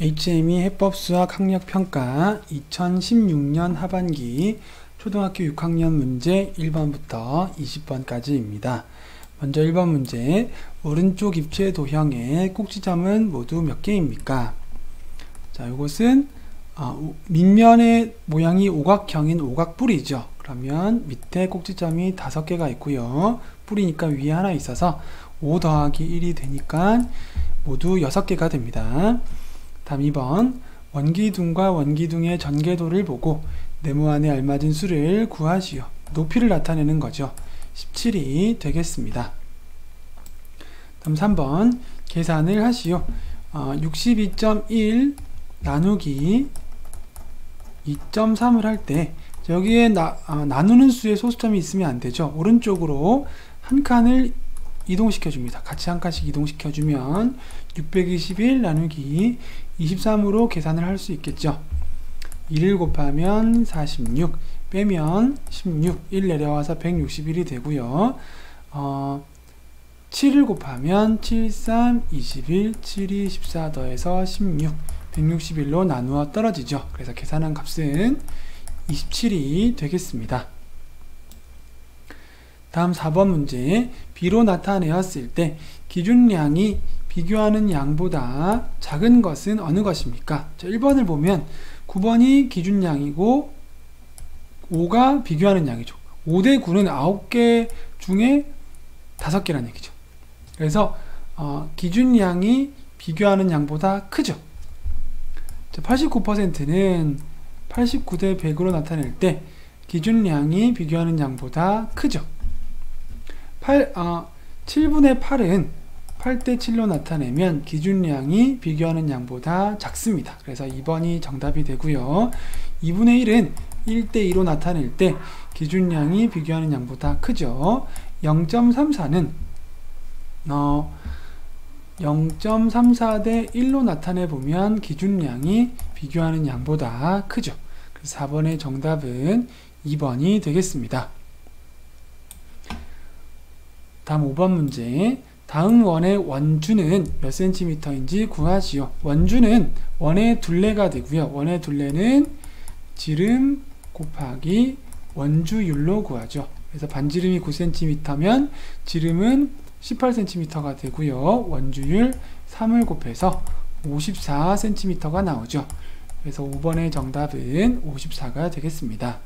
HME 해법수학 학력평가 2016년 하반기 초등학교 6학년 문제 1번부터 20번까지입니다. 먼저 1번 문제 오른쪽 입체 도형의 꼭지점은 모두 몇 개입니까? 자, 이것은 어, 밑면의 모양이 오각형인 오각뿔이죠. 그러면 밑에 꼭지점이 5개가 있고요. 뿔이니까 위에 하나 있어서 5 더하기 1이 되니까 모두 6개가 됩니다. 다음 2번 원기둥과 원기둥의 전개도를 보고 네모 안에 알맞은 수를 구하시오. 높이를 나타내는 거죠. 17이 되겠습니다. 다음 3번 계산을 하시오. 어, 62.1 나누기 2.3을 할 때 여기에 나, 어, 나누는 수의 소수점이 있으면 안 되죠. 오른쪽으로 한 칸을 이동시켜 줍니다. 같이 한 칸씩 이동시켜 주면 621 나누기 23으로 계산을 할 수 있겠죠. 1을 곱하면 46 빼면 16 1 내려와서 161이 되고요. 어, 7을 곱하면 7, 3, 21, 7이 14 더해서 16 161로 나누어 떨어지죠. 그래서 계산한 값은 27이 되겠습니다. 다음 4번 문제 B로 나타내었을 때 기준량이 비교하는 양보다 작은 것은 어느 것입니까? 자, 1번을 보면 9번이 기준량이고 5가 비교하는 양이죠. 5대 9는 9개 중에 5개라는 얘기죠. 그래서 어, 기준량이 비교하는 양보다 크죠. 89%는 89대 100으로 나타낼 때 기준량이 비교하는 양보다 크죠. 8, 어, 7분의 8은 8대 7로 나타내면 기준량이 비교하는 양보다 작습니다. 그래서 2번이 정답이 되고요. 2분의 1은 1대 2로 나타낼 때 기준량이 비교하는 양보다 크죠. 0.34는 어, 0.34 대 1로 나타내 보면 기준량이 비교하는 양보다 크죠. 그래서 4번의 정답은 2번이 되겠습니다. 다음 5번 문제 다음 원의 원주는 몇 센티미터인지 구하시오. 원주는 원의 둘레가 되고요. 원의 둘레는 지름 곱하기 원주율로 구하죠. 그래서 반지름이 9cm면 지름은 18cm가 되고요. 원주율 3을 곱해서 54cm가 나오죠. 그래서 5번의 정답은 54가 되겠습니다.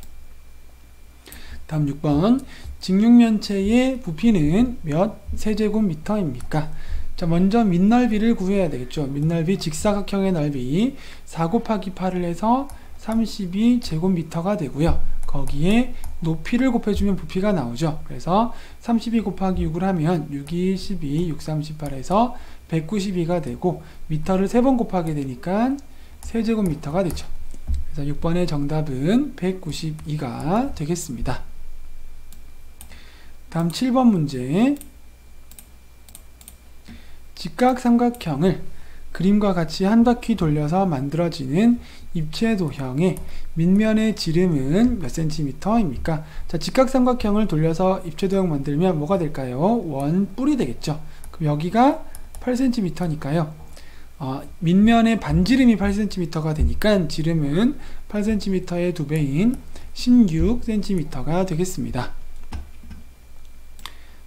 다음 6번 직육면체의 부피는 몇 세제곱미터입니까? 자 먼저 밑넓이를 구해야 되겠죠. 밑넓이 직사각형의 넓이 4 곱하기 8을 해서 32제곱미터가 되고요. 거기에 높이를 곱해주면 부피가 나오죠. 그래서 32 곱하기 6을 하면 6, 2, 12, 6, 38에서 192가 되고 미터를 3번 곱하게 되니까 세제곱미터가 되죠. 그래서 6번의 정답은 192가 되겠습니다. 다음 7번 문제 직각 삼각형을 그림과 같이 한 바퀴 돌려서 만들어지는 입체 도형의 밑면의 지름은 몇 센티미터입니까? 자, 직각 삼각형을 돌려서 입체 도형 만들면 뭐가 될까요? 원 뿔이 되겠죠. 그럼 여기가 8cm니까요. 어, 밑면의 반지름이 8cm가 되니까 지름은 8cm의 두 배인 16cm가 되겠습니다.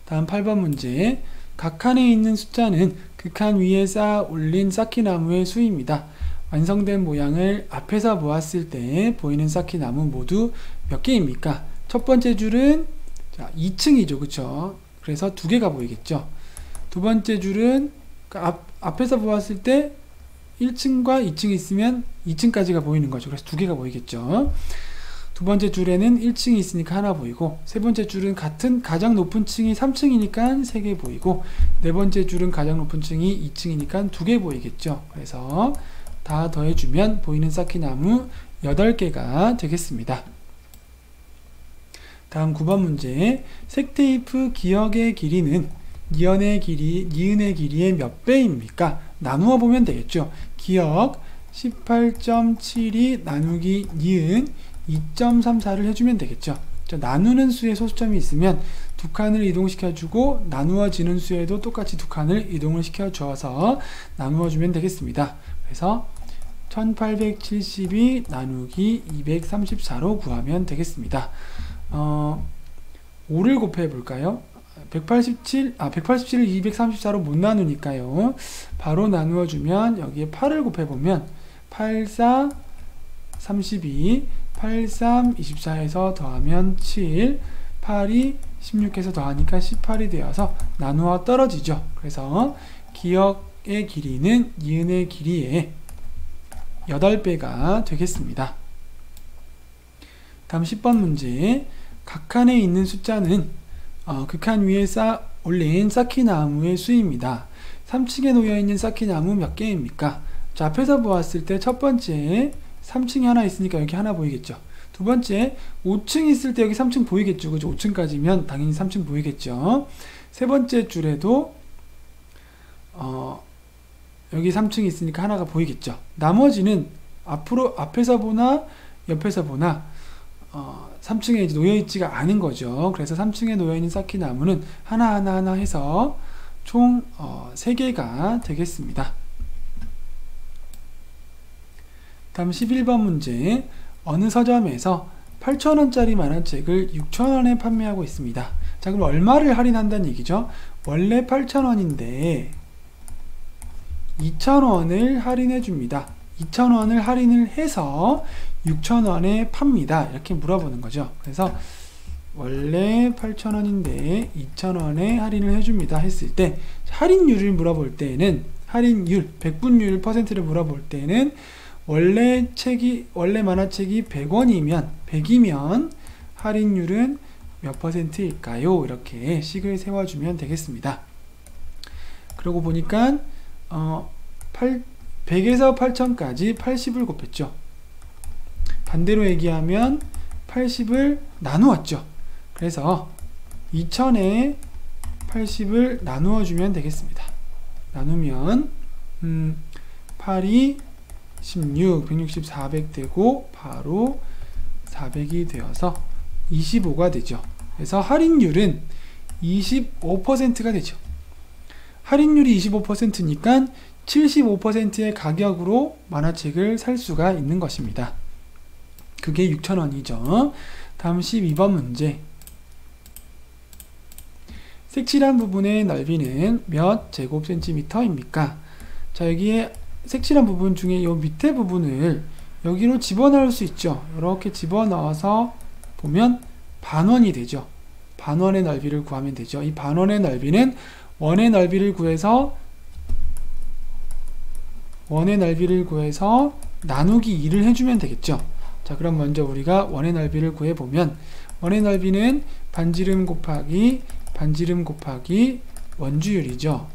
다음 8번 문제 각 칸에 있는 숫자는 그 칸 위에 쌓아 올린 쌓기나무의 수입니다. 완성된 모양을 앞에서 보았을 때 보이는 쌓기나무 모두 몇 개입니까? 첫 번째 줄은 자, 2층이죠. 그쵸? 그래서 두 개가 보이겠죠. 두 번째 줄은 그 앞, 앞에서 보았을 때 1층과 2층이 있으면 2층까지가 보이는 거죠. 그래서 두 개가 보이겠죠. 두 번째 줄에는 1층이 있으니까 하나 보이고 세 번째 줄은 같은 가장 높은 층이 3층이니까 3개 보이고 네 번째 줄은 가장 높은 층이 2층이니까 2개 보이겠죠. 그래서 다 더해주면 보이는 쌓기나무 8개가 되겠습니다. 다음 9번 문제 색테이프 기역의 길이는 니은의 길이, 니은의 길이의 몇 배입니까? 나누어 보면 되겠죠. 기역 18.72 나누기 니은 2.34를 해주면 되겠죠. 나누는 수의 소수점이 있으면 두 칸을 이동시켜주고 나누어지는 수에도 똑같이 두 칸을 이동을 시켜주어서 나누어주면 되겠습니다. 그래서 1872 나누기 234로 구하면 되겠습니다. 어, 5를 곱해 볼까요? 187, 아, 187을 234로 못 나누니까요. 바로 나누어 주면 여기에 8을 곱해 보면 84, 32, 83, 24에서 더하면 7, 8이 16에서 더하니까 18이 되어서 나누어 떨어지죠. 그래서 기억의 길이는 이은의 길이의 8배가 되겠습니다. 다음 10번 문제 각 칸에 있는 숫자는 어, 극한 위에 쌓 올린 쌓기나무의 수입니다. 3층에 놓여있는 쌓기나무 몇 개입니까? 자, 앞에서 보았을 때 첫 번째 3층이 하나 있으니까 여기 하나 보이겠죠. 두 번째 5층 있을 때 여기 3층 보이겠죠. 그죠? 5층까지면 당연히 3층 보이겠죠. 세 번째 줄에도 어, 여기 3층이 있으니까 하나가 보이겠죠. 나머지는 앞으로 앞에서 보나 옆에서 보나 어, 3층에 이제 놓여 있지가 않은 거죠. 그래서 3층에 놓여 있는 쌓기 나무는 하나 하나 하나 해서 총 어, 3개가 되겠습니다. 다음 11번 문제 어느 서점에서 8,000원짜리 만화책을 6,000원에 판매하고 있습니다. 자 그럼 얼마를 할인한다는 얘기죠? 원래 8,000원인데 2,000원을 할인해 줍니다. 2,000원을 할인을 해서 6,000원에 팝니다. 이렇게 물어보는 거죠. 그래서 원래 8,000원인데 2,000원에 할인을 해줍니다. 했을 때 할인율을 물어볼 때는 할인율, 백분율 퍼센트를 물어볼 때는 원래 책이 원래 만화책이 100원이면 100이면 할인율은 몇 퍼센트일까요? 이렇게 식을 세워주면 되겠습니다. 그러고 보니까 어, 8, 100에서 8000까지 80을 곱했죠. 반대로 얘기하면 80을 나누었죠. 그래서 2000에 80을 나누어 주면 되겠습니다. 나누면 음, 8이 16, 160, 400 되고 바로 400이 되어서 25가 되죠. 그래서 할인율은 25%가 되죠. 할인율이 25%니까 75%의 가격으로 만화책을 살 수가 있는 것입니다. 그게 6,000원이죠. 다음 12번 문제. 색칠한 부분의 넓이는 몇 제곱센티미터입니까? 자, 여기에 색칠한 부분 중에 이 밑에 부분을 여기로 집어넣을 수 있죠. 이렇게 집어넣어서 보면 반원이 되죠. 반원의 넓이를 구하면 되죠. 이 반원의 넓이는 원의 넓이를 구해서 원의 넓이를 구해서 나누기 2를 해주면 되겠죠. 자 그럼 먼저 우리가 원의 넓이를 구해보면 원의 넓이는 반지름 곱하기 반지름 곱하기 원주율이죠.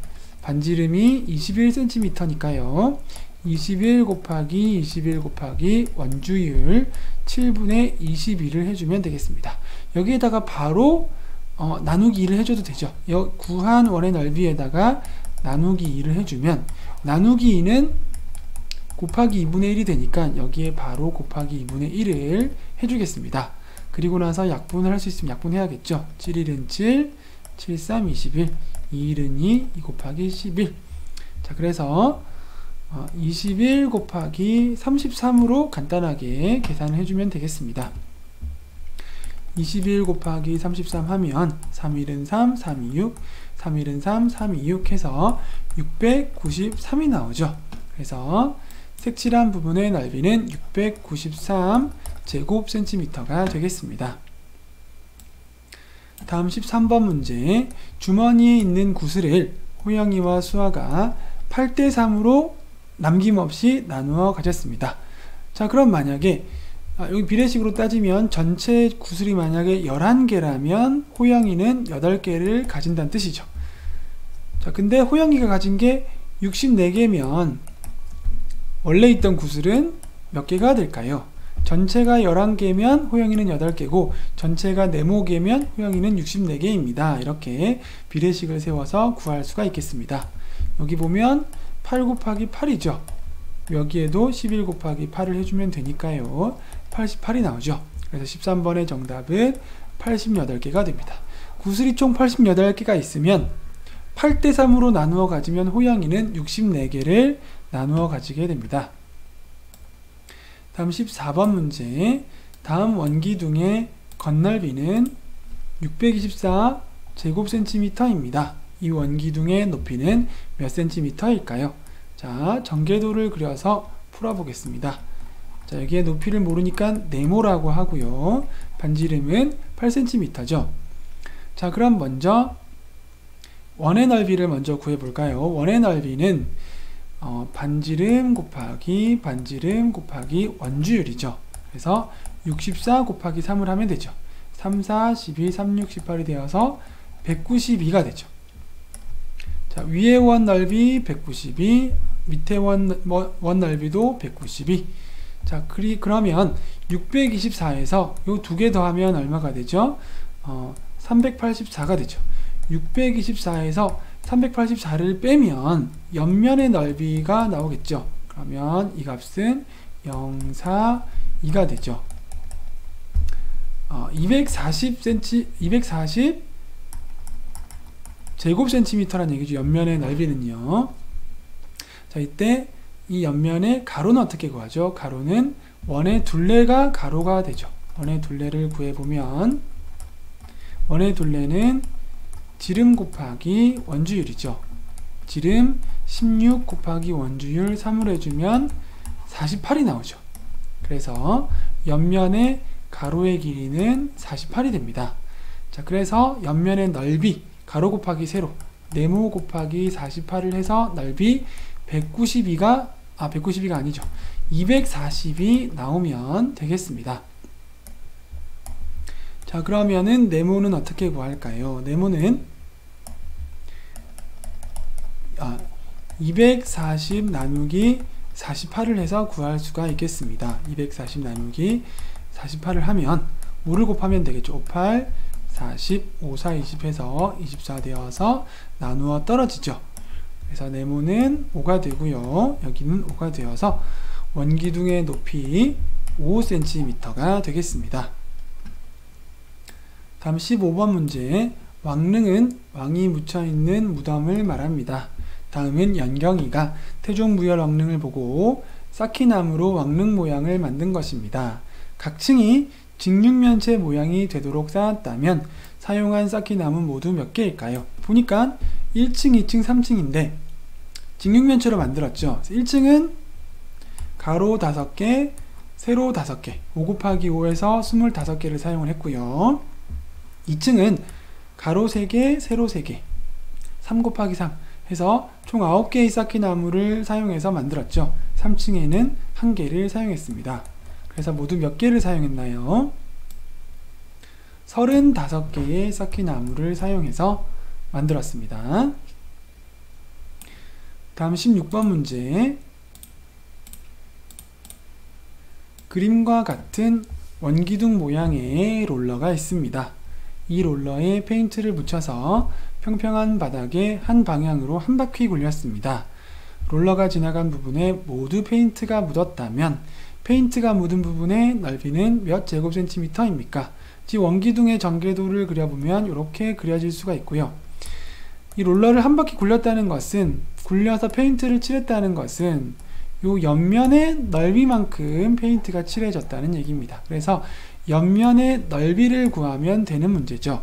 반지름이 21cm니까요. 21 곱하기 21 곱하기 원주율 7분의 21을 해주면 되겠습니다. 여기에다가 바로 어, 나누기 2를 해줘도 되죠. 구한 원의 넓이에다가 나누기 2를 해주면 나누기 2는 곱하기 2분의 1이 되니까 여기에 바로 곱하기 2분의 1을 해주겠습니다. 그리고 나서 약분을 할 수 있으면 약분해야겠죠. 7, 1은 7, 7, 3, 21, 2, 1은 2, 2 곱하기 11. 자, 그래서 어, 21 곱하기 33으로 간단하게 계산을 해주면 되겠습니다. 21 곱하기 33 하면 3, 1은 3, 3, 2, 6, 3, 1은 3, 3, 2, 6 해서 693이 나오죠. 그래서 색칠한 부분의 넓이는 693 제곱센티미터가 되겠습니다. 다음 13번 문제 주머니에 있는 구슬을 호영이와 수아가 8대3으로 남김없이 나누어 가졌습니다. 자 그럼 만약에 아, 여기 비례식으로 따지면 전체 구슬이 만약에 11개라면 호영이는 8개를 가진다는 뜻이죠. 자 근데 호영이가 가진 게 64개면 원래 있던 구슬은 몇 개가 될까요? 전체가 11개면 호영이는 8개고 전체가 네모개면 호영이는 64개입니다. 이렇게 비례식을 세워서 구할 수가 있겠습니다. 여기 보면 8 곱하기 8이죠. 여기에도 11 곱하기 8을 해주면 되니까요. 88이 나오죠. 그래서 13번의 정답은 88개가 됩니다. 구슬이 총 88개가 있으면 8대3으로 나누어 가지면 호영이는 64개를 나누어 가지게 됩니다. 다음 14번 문제. 다음 원기둥의 건널비는 624 제곱센티미터입니다. 이 원기둥의 높이는 몇 센티미터일까요? 자, 전개도를 그려서 풀어보겠습니다. 자, 여기에 높이를 모르니까 네모라고 하고요. 반지름은 8cm죠. 자, 그럼 먼저 원의 넓이를 먼저 구해볼까요? 원의 넓이는 어, 반지름 곱하기 반지름 곱하기 원주율이죠. 그래서 64 곱하기 3을 하면 되죠. 3, 4, 12, 3, 6, 18이 되어서 192가 되죠. 자, 위의 원 넓이 192, 밑에 원, 원 넓이도 192. 자, 그리, 그러면 624에서 요 두 개 더하면 얼마가 되죠? 어, 384가 되죠. 624에서 384를 빼면 옆면의 넓이가 나오겠죠. 그러면 이 값은 0, 4, 2가 되죠. 어, 240cm, 240 제곱 센티미터라는 얘기죠. 옆면의 넓이는요. 자, 이때 이 옆면의 가로는 어떻게 구하죠? 가로는 원의 둘레가 가로가 되죠. 원의 둘레를 구해보면 원의 둘레는 지름 곱하기 원주율이죠. 지름 16 곱하기 원주율 3을 해주면 48이 나오죠. 그래서 옆면의 가로의 길이는 48이 됩니다. 자, 그래서 옆면의 넓이 가로 곱하기 세로 네모 곱하기 48을 해서 넓이 192가 아 192가 아니죠. 240이 나오면 되겠습니다. 자 그러면은 네모는 어떻게 구할까요? 네모는 아, 240 나누기 48을 해서 구할 수가 있겠습니다. 240 나누기 48을 하면 5를 곱하면 되겠죠. 58, 40, 5, 4, 20 해서 24 되어서 나누어 떨어지죠. 그래서 네모는 5가 되고요. 여기는 5가 되어서 원기둥의 높이 5cm가 되겠습니다. 다음 15번 문제 왕릉은 왕이 묻혀있는 무덤을 말합니다. 다음은 연경이가 태종무열 왕릉을 보고 쌓기나무로 왕릉 모양을 만든 것입니다. 각 층이 직육면체 모양이 되도록 쌓았다면 사용한 쌓기나무 모두 몇 개일까요? 보니까 1층, 2층, 3층인데 직육면체로 만들었죠. 1층은 가로 5개, 세로 5개, 5 곱하기 5에서 25개를 사용을 했고요. 2층은 가로 3개, 세로 3개, 3 곱하기 3 해서 총 9개의 쌓기 나무를 사용해서 만들었죠. 3층에는 1개를 사용했습니다. 그래서 모두 몇 개를 사용했나요? 35개의 쌓기 나무를 사용해서 만들었습니다. 다음 16번 문제 그림과 같은 원기둥 모양의 롤러가 있습니다. 이 롤러에 페인트를 묻혀서 평평한 바닥에 한 방향으로 한 바퀴 굴렸습니다. 롤러가 지나간 부분에 모두 페인트가 묻었다면 페인트가 묻은 부분의 넓이는 몇 제곱센티미터입니까? 지 원기둥의 전개도를 그려보면 이렇게 그려질 수가 있고요. 이 롤러를 한 바퀴 굴렸다는 것은 굴려서 페인트를 칠했다는 것은 요 옆면의 넓이만큼 페인트가 칠해졌다는 얘기입니다. 그래서 옆면의 넓이를 구하면 되는 문제죠.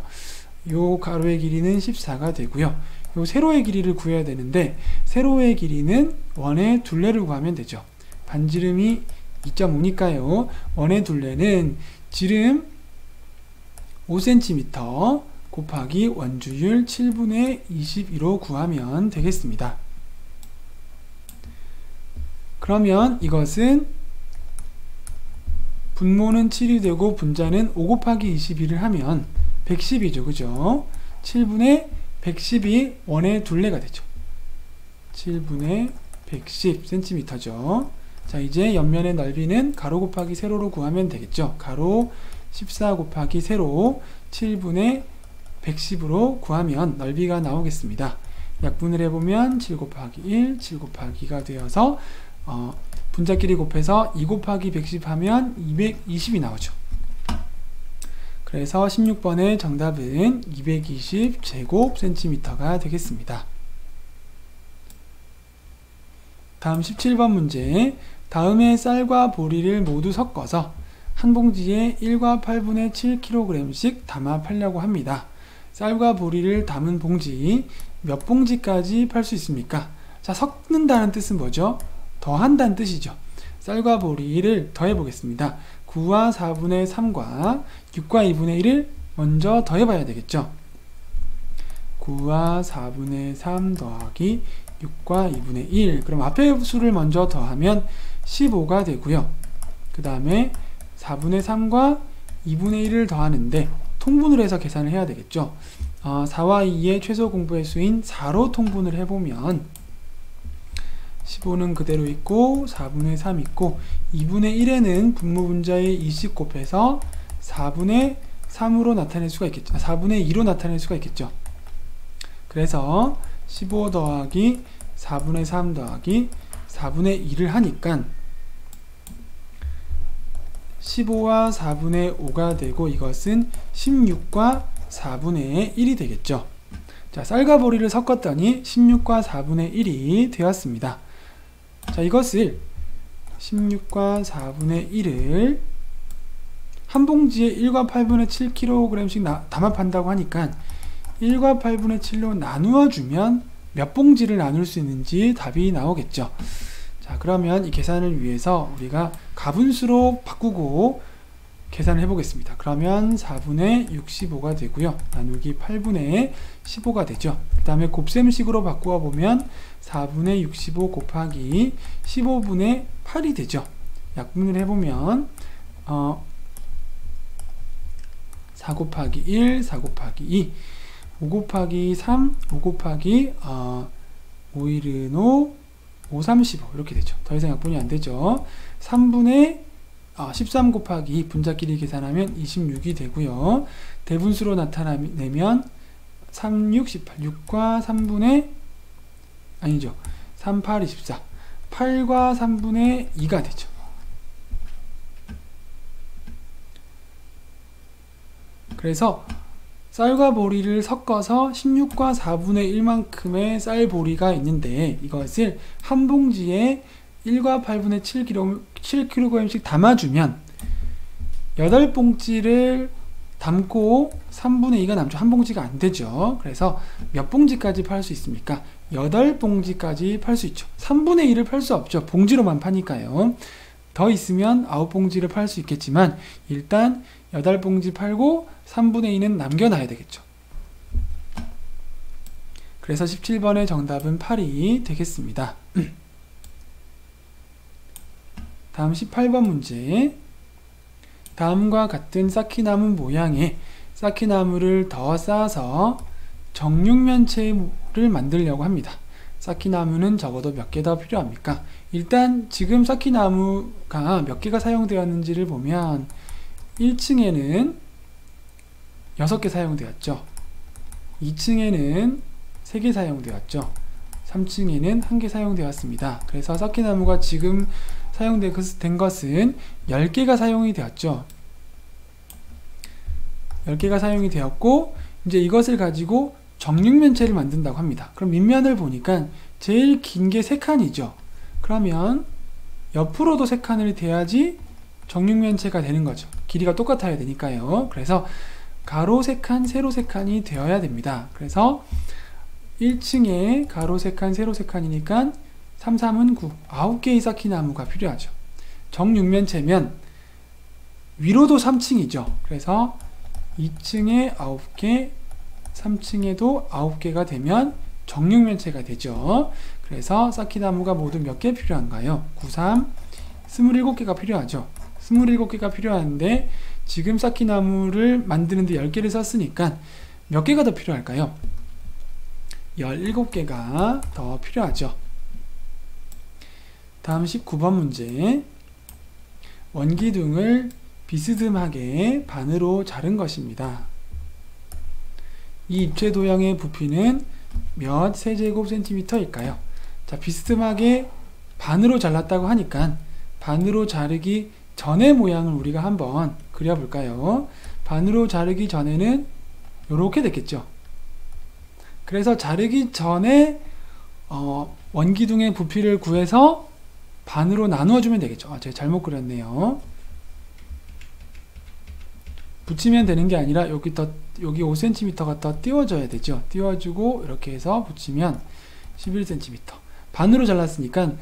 요 가로의 길이는 14가 되고요. 요 세로의 길이를 구해야 되는데 세로의 길이는 원의 둘레를 구하면 되죠. 반지름이 2.5니까요. 원의 둘레는 지름 5cm 곱하기 원주율 7분의 22로 구하면 되겠습니다. 그러면 이것은 분모는 7이 되고 분자는 5 곱하기 22를 하면 110이죠. 그죠? 7분의 110이 원의 둘레가 되죠. 7분의 110cm죠. 자, 이제 옆면의 넓이는 가로 곱하기 세로로 구하면 되겠죠. 가로 14 곱하기 세로 7분의 110으로 구하면 넓이가 나오겠습니다. 약분을 해보면 7 곱하기 1, 7 곱하기가 되어서 어, 분자끼리 곱해서 2 곱하기 110 하면 220이 나오죠. 그래서 16번의 정답은 220 제곱 센티미터가 되겠습니다. 다음 17번 문제 다음에 쌀과 보리를 모두 섞어서 한 봉지에 1과 8분의 7kg씩 담아 팔려고 합니다. 쌀과 보리를 담은 봉지 몇 봉지까지 팔 수 있습니까? 자, 섞는다는 뜻은 뭐죠? 더한다는 뜻이죠. 쌀과 보리를 더해 보겠습니다. 9와 4분의 3과 6과 2분의 1을 먼저 더해 봐야 되겠죠. 9와 4분의 3 더하기 6과 2분의 1 그럼 앞에 수를 먼저 더하면 15가 되고요. 그 다음에 4분의 3과 2분의 1을 더하는데 통분을 해서 계산을 해야 되겠죠. 어, 4와 2의 최소 공부의 수인 4로 통분을 해보면 15는 그대로 있고 4분의 3 있고 2분의 1에는 분모분자의 20 곱해서 4분의 3으로 나타낼 수가 있겠죠. 4분의 2로 나타낼 수가 있겠죠. 그래서 15 더하기 4분의 3 더하기 4분의 2를 하니까 15와 4분의 5가 되고 이것은 16과 4분의 1이 되겠죠. 자, 쌀과 보리를 섞었더니 16과 4분의 1이 되었습니다. 자, 이것을 16과 4분의 1을 한 봉지에 1과 8분의 7kg씩 나, 담아 판다고 하니까 1과 8분의 7로 나누어 주면 몇 봉지를 나눌 수 있는지 답이 나오겠죠. 자, 그러면 이 계산을 위해서 우리가 가분수로 바꾸고 계산을 해보겠습니다. 그러면 4분의 65가 되고요. 나누기 8분의 15가 되죠. 그 다음에 곱셈식으로 바꾸어 보면 4분의 65 곱하기 15분의 8이 되죠. 약분을 해보면 어, 4 곱하기 1, 4 곱하기 2, 5 곱하기 3, 5 곱하기 어, 5일은 5, 5, 35 이렇게 되죠. 더 이상 약분이 안 되죠. 3분의 어, 13 곱하기 분자끼리 계산하면 26이 되고요. 대분수로 나타내면 3, 6, 18 6과 3분의 아니죠. 3, 8, 24 8과 3분의 2가 되죠. 그래서 쌀과 보리를 섞어서 16과 4분의 1만큼의 쌀보리가 있는데 이것을 한 봉지에 1과 8분의 7kg, 7kg씩 담아주면 8봉지를 담고 3분의 2가 남죠. 한 봉지가 안 되죠. 그래서 몇 봉지까지 팔 수 있습니까? 8봉지까지 팔 수 있죠. 3분의 1을 팔 수 없죠. 봉지로만 파니까요. 더 있으면 9봉지를 팔 수 있겠지만 일단 8봉지 팔고 3분의 2는 남겨놔야 되겠죠. 그래서 17번의 정답은 8이 되겠습니다. 다음 18번 문제 다음과 같은 쌓기나무 모양의 쌓기나무를 더 쌓아서 정육면체를 만들려고 합니다. 쌓기나무는 적어도 몇 개 더 필요합니까? 일단 지금 쌓기나무가 몇 개가 사용되었는지를 보면 1층에는 6개 사용되었죠. 2층에는 3개 사용되었죠. 3층에는 1개 사용되었습니다. 그래서 쌓기나무가 지금 사용된 것은 10개가 사용이 되었죠. 10개가 사용이 되었고 이제 이것을 가지고 정육면체를 만든다고 합니다. 그럼 밑면을 보니까 제일 긴 게 3칸이죠. 그러면 옆으로도 3칸을 대야지 정육면체가 되는 거죠. 길이가 똑같아야 되니까요. 그래서 가로 3칸, 세로 3칸이 되어야 됩니다. 그래서 1층에 가로 3칸, 세로 3칸이니까 3, 3은 9, 9개의 쌓기나무가 필요하죠. 정육면체면 위로도 3층이죠. 그래서 2층에 9개, 3층에도 9개가 되면 정육면체가 되죠. 그래서 쌓기나무가 모두 몇 개 필요한가요? 9, 3, 27개가 필요하죠. 27개가 필요한데 지금 쌓기나무를 만드는데 10개를 썼으니까 몇 개가 더 필요할까요? 17개가 더 필요하죠. 다음 19번 문제 원기둥을 비스듬하게 반으로 자른 것입니다. 이 입체 도형의 부피는 몇 세제곱 센티미터일까요? 자, 비스듬하게 반으로 잘랐다고 하니까 반으로 자르기 전의 모양을 우리가 한번 그려볼까요? 반으로 자르기 전에는 이렇게 됐겠죠. 그래서 자르기 전에 어, 원기둥의 부피를 구해서 반으로 나누어 주면 되겠죠. 아, 제가 잘못 그렸네요. 붙이면 되는 게 아니라 여기 더 여기 5cm가 더 띄워져야 되죠. 띄워주고 이렇게 해서 붙이면 11cm. 반으로 잘랐으니까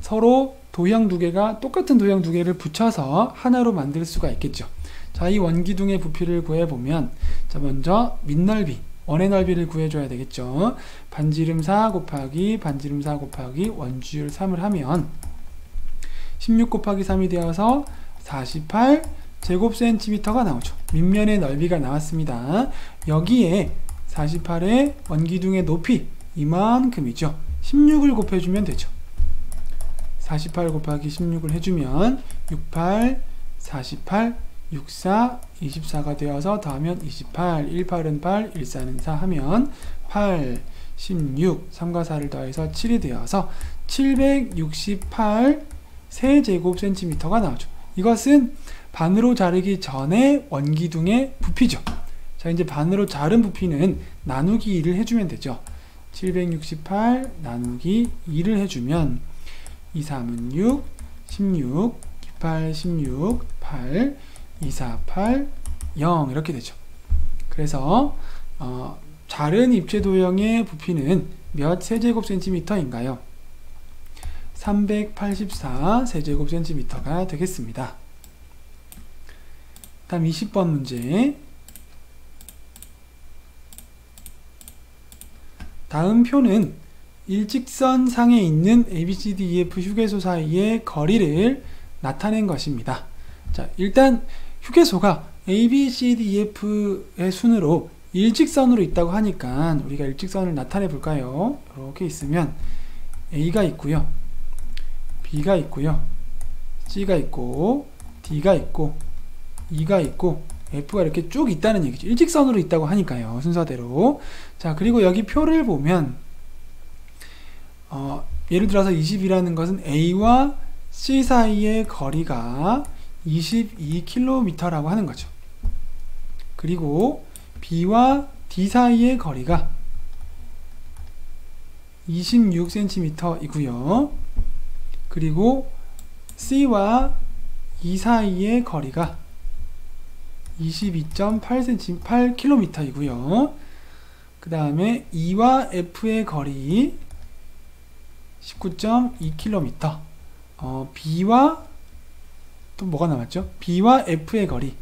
서로 도형 두 개가 똑같은 도형 두 개를 붙여서 하나로 만들 수가 있겠죠. 자, 이 원기둥의 부피를 구해 보면 자, 먼저 밑넓이, 원의 넓이를 구해줘야 되겠죠. 반지름 4 곱하기 반지름 4 곱하기 원주율 3을 하면 16 곱하기 3이 되어서 48 제곱센티미터가 나오죠. 밑면의 넓이가 나왔습니다. 여기에 48의 원기둥의 높이 이만큼이죠. 16을 곱해주면 되죠. 48 곱하기 16을 해주면 68, 48, 64, 24가 되어서 더하면 28, 18은 8, 14는 4 하면 8, 16, 3과 4를 더해서 7이 되어서 768 세제곱센티미터가 나오죠. 이것은 반으로 자르기 전에 원기둥의 부피죠. 자, 이제 반으로 자른 부피는 나누기 2를 해주면 되죠. 768 나누기 2를 해주면 2, 3은 6, 16, 8, 16, 8, 2, 4, 8, 0 이렇게 되죠. 그래서 어, 자른 입체 도형의 부피는 몇 세제곱센티미터인가요? 384 세제곱센티미터가 되겠습니다. 다음 20번 문제 다음 표는 일직선 상에 있는 ABCDEF 휴게소 사이의 거리를 나타낸 것입니다. 자, 일단 휴게소가 ABCDEF의 순으로 일직선으로 있다고 하니까 우리가 일직선을 나타내 볼까요? 이렇게 있으면 A가 있고요. B가 있고요. C가 있고 D가 있고 E가 있고 F가 이렇게 쭉 있다는 얘기죠. 일직선으로 있다고 하니까요. 순서대로. 자, 그리고 여기 표를 보면 어, 예를 들어서 20이라는 것은 A와 C 사이의 거리가 22km라고 하는 거죠. 그리고 B와 D 사이의 거리가 26cm이고요. 그리고 C와 E 사이의 거리가 22.8cm, 8km이고요. 그 다음에 E와 F의 거리 19.2km. 어, B와 또 뭐가 남았죠? B와 F의 거리.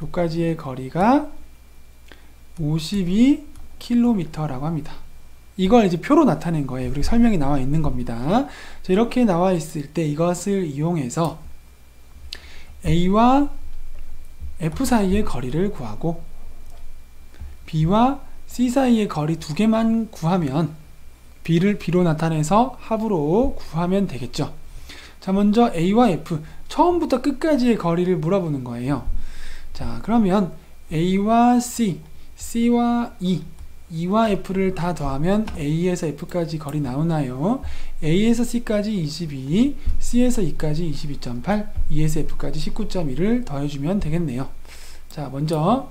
여기까지의 거리가 52km라고 합니다. 이걸 이제 표로 나타낸 거예요. 그리고 설명이 나와 있는 겁니다. 자, 이렇게 나와 있을 때 이것을 이용해서 A와 F 사이의 거리를 구하고 B와 C 사이의 거리 두 개만 구하면 B를 B로 나타내서 합으로 구하면 되겠죠. 자, 먼저 A와 F 처음부터 끝까지의 거리를 물어보는 거예요. 자, 그러면 A와 C, C와 E, E와 F를 다 더하면 A에서 F까지 거리 나오나요? A에서 C까지 22, C에서 E까지 22.8, E에서 F까지 19.1을 더해주면 되겠네요. 자, 먼저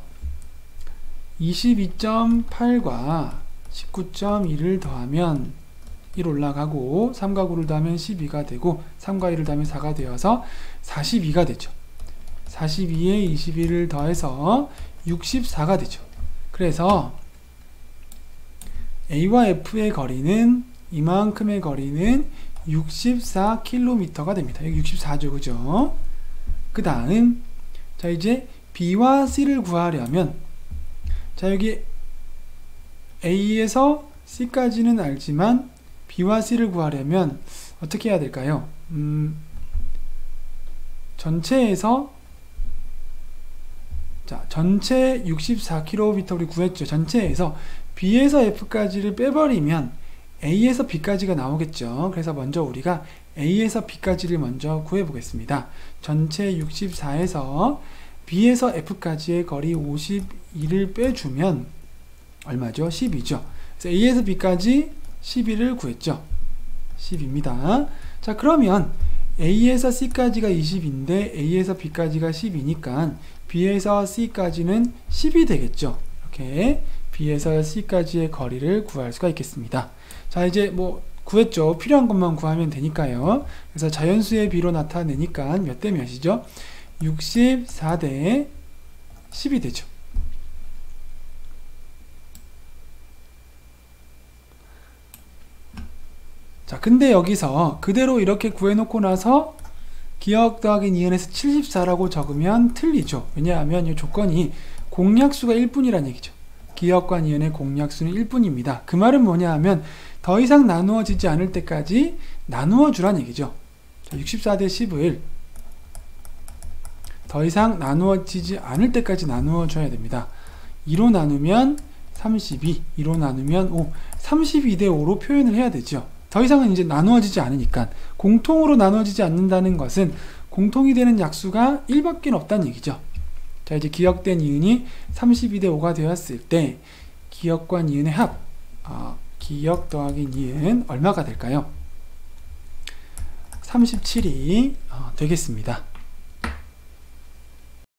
22.8과 19.1을 더하면 1 올라가고 3과 9를 더하면 12가 되고 3과 1을 더하면 4가 되어서 42가 되죠. 42에 21을 더해서 64가 되죠. 그래서 A와 F의 거리는 이만큼의 거리는 64km가 됩니다. 여기 64죠. 그죠? 그 다음 자 이제 B와 C를 구하려면 자 여기 A에서 C까지는 알지만 B와 C를 구하려면 어떻게 해야 될까요? 음, 전체에서 자 전체 64km 우리 구했죠. 전체에서 B에서 F까지를 빼버리면 A에서 B까지가 나오겠죠. 그래서 먼저 우리가 A에서 B까지를 먼저 구해보겠습니다. 전체 64에서 B에서 F까지의 거리 52를 빼주면 얼마죠? 10이죠. 그래서 A에서 B까지 12를 구했죠. 10입니다. 자, 그러면 A에서 C까지가 20인데 A에서 B까지가 10이니까 B에서 C까지는 10이 되겠죠. 이렇게 B에서 C까지의 거리를 구할 수가 있겠습니다. 자, 이제 뭐 구했죠. 필요한 것만 구하면 되니까요. 그래서 자연수의 비로 나타내니까 몇 대 몇이죠? 64대 10이 되죠. 자, 근데 여기서 그대로 이렇게 구해놓고 나서 기억 더하기 니은에서 74라고 적으면 틀리죠. 왜냐하면 이 조건이 공약수가 1분이란 얘기죠. 기억과 니은의 공약수는 1분입니다. 그 말은 뭐냐 하면 더 이상 나누어지지 않을 때까지 나누어 주란 얘기죠. 64대 10을 더 이상 나누어지지 않을 때까지 나누어 줘야 됩니다. 2로 나누면 32, 2로 나누면 5, 32대 5로 표현을 해야 되죠. 더 이상은 이제 나누어지지 않으니까 공통으로 나누어지지 않는다는 것은 공통이 되는 약수가 1밖에 없다는 얘기죠. 자 이제 기억된 이은이 32대 5가 되었을 때 기억과 니은의 합 어, 기억 더하기 니은 얼마가 될까요? 37이 어, 되겠습니다.